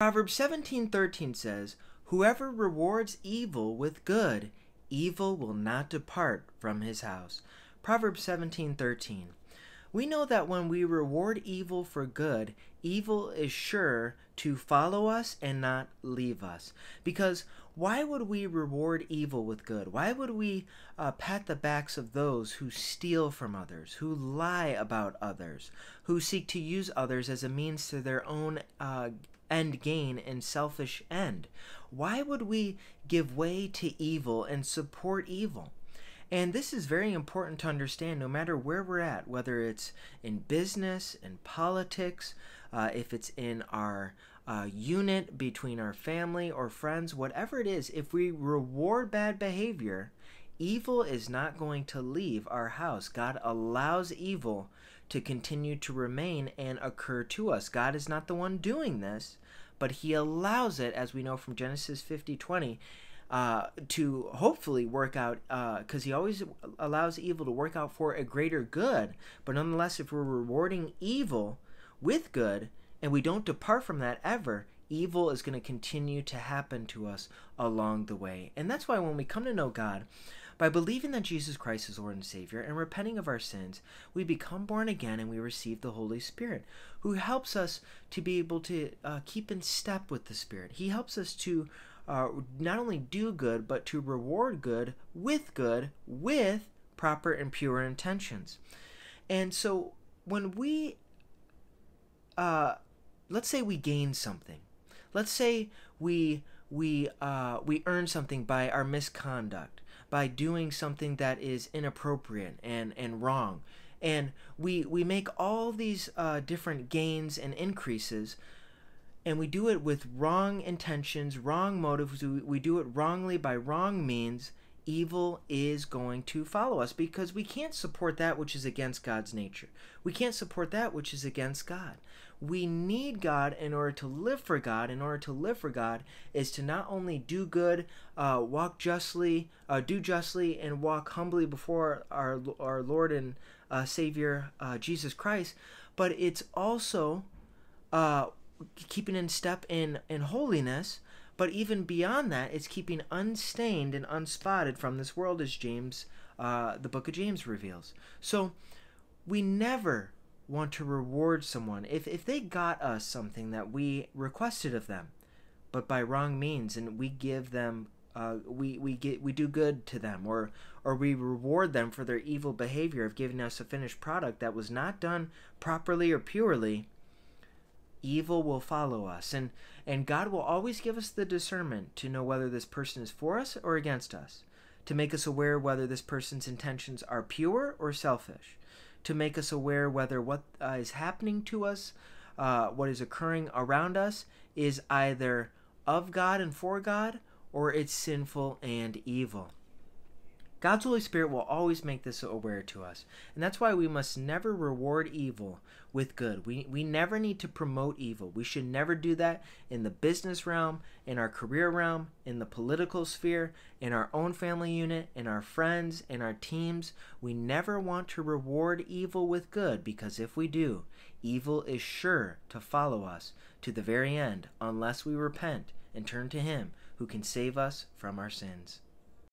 Proverbs 17:13 says, "Whoever rewards evil with good, evil will not depart from his house." Proverbs 17:13. We know that when we reward evil for good, evil is sure to follow us and not leave us. Because why would we reward evil with good? Why would we uh, pat the backs of those who steal from others, who lie about others, who seek to use others as a means to their own uh, end gain and selfish end? Why would we give way to evil and support evil? And this is very important to understand no matter where we're at, whether it's in business, in politics, uh, if it's in our uh, unit between our family or friends, whatever it is, if we reward bad behavior, evil is not going to leave our house. God allows evil to continue to remain and occur to us. God is not the one doing this, but He allows it, as we know from Genesis 50 20 uh, to hopefully work out because uh, he always allows evil to work out for a greater good. But nonetheless, if we're rewarding evil with good and we don't depart from that ever, evil is going to continue to happen to us along the way. And that's why when we come to know God, by believing that Jesus Christ is Lord and Savior and repenting of our sins, we become born again and we receive the Holy Spirit, who helps us to be able to uh, keep in step with the Spirit. He helps us to uh, not only do good, but to reward good with good with proper and pure intentions. And so when we, uh, let's say we gain something, let's say we we uh, we earn something by our misconduct, by doing something that is inappropriate and and wrong, and we we make all these uh, different gains and increases and we do it with wrong intentions, wrong motives, we do it wrongly by wrong means, evil is going to follow us because we can't support that which is against God's nature. We can't support that which is against God. We need God in order to live for God. In order to live for God is to not only do good, uh, walk justly, uh, do justly, and walk humbly before our our Lord and uh, Savior uh, Jesus Christ, but it's also uh, keeping in step in in holiness but even beyond that it's keeping unstained and unspotted from this world as james uh, the book of james reveals so we never want to reward someone if, if they got us something that we requested of them but by wrong means and we give them uh, we, we get we do good to them or or we reward them for their evil behavior of giving us a finished product that was not done properly or purely evil will follow us and and God will always give us the discernment to know whether this person is for us or against us to make us aware whether this person's intentions are pure or selfish to make us aware whether what uh, is happening to us uh, what is occurring around us is either of God and for God or it's sinful and evil God's Holy Spirit will always make this aware to us. And that's why we must never reward evil with good. We, we never need to promote evil. We should never do that in the business realm, in our career realm, in the political sphere, in our own family unit, in our friends, in our teams. We never want to reward evil with good because if we do, evil is sure to follow us to the very end unless we repent and turn to Him who can save us from our sins.